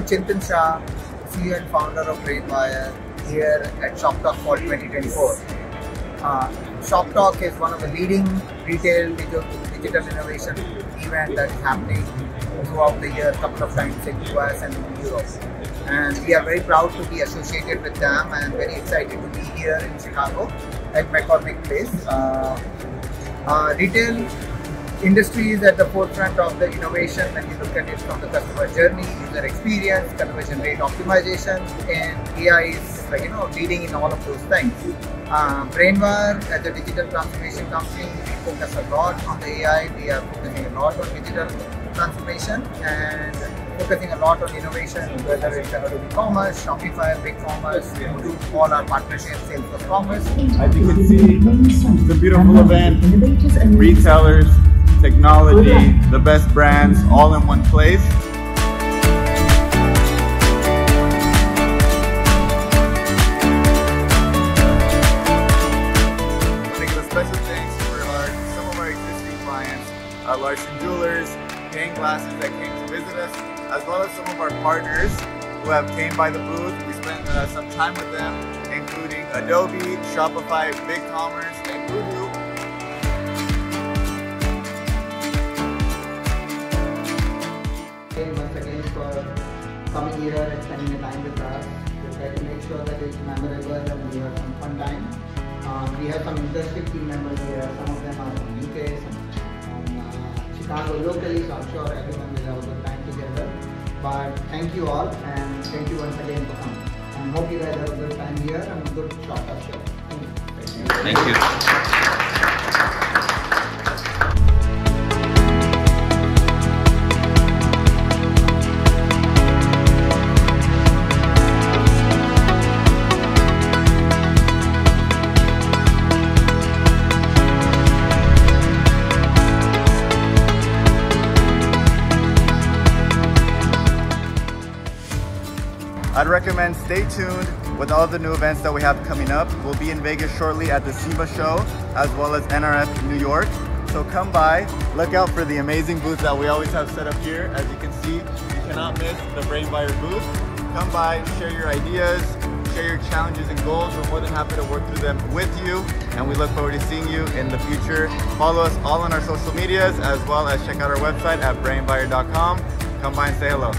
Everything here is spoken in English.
Chintan Shah, CEO and founder of Brainvire, here at ShopTalk Fall 2024. Uh, ShopTalk is one of the leading retail digital, digital innovation event that is happening throughout the year, a couple of times in US and in Europe. And we are very proud to be associated with them and very excited to be here in Chicago at McCormick Place. Uh, uh, retail industry is at the forefront of the innovation when you look at it from the customer journey, user experience, conversion rate optimization, and AI is like you know leading in all of those things. Uh, Brainvire as a digital transformation company, we focus a lot on the AI. We are focusing a lot on digital transformation and focusing a lot on innovation, whether it's Adobe Commerce, Shopify, BigCommerce, we do all our partnerships, Salesforce Commerce. As you can see, a beautiful event. Retailers, technology, the best brands, all in one place. I think a special thanks for our, some of our existing clients, uh, Larson Jewelers, Gang Glasses that came to visit us, as well as some of our partners who have came by the booth. We spent uh, some time with them, including Adobe, Shopify, BigCommerce, coming here and spending the time with us. We try to make sure that it's memorable and we have some fun time. Um, we have some interesting team members here. Some of them are from UK, some from uh, Chicago locally, so I'm sure everyone will have a good time together. But thank you all and thank you once again for coming. And hope you guys have a good time here and a good shot of show. Thank you. Thank you. I'd recommend stay tuned with all the new events that we have coming up. We'll be in Vegas shortly at the SEMA show as well as NRF New York. So come by, look out for the amazing booth that we always have set up here. As you can see, you cannot miss the Brainvire booth. Come by, share your ideas, share your challenges and goals. We're more than happy to work through them with you and we look forward to seeing you in the future. Follow us all on our social medias as well as check out our website at brainvire.com. Come by and say hello.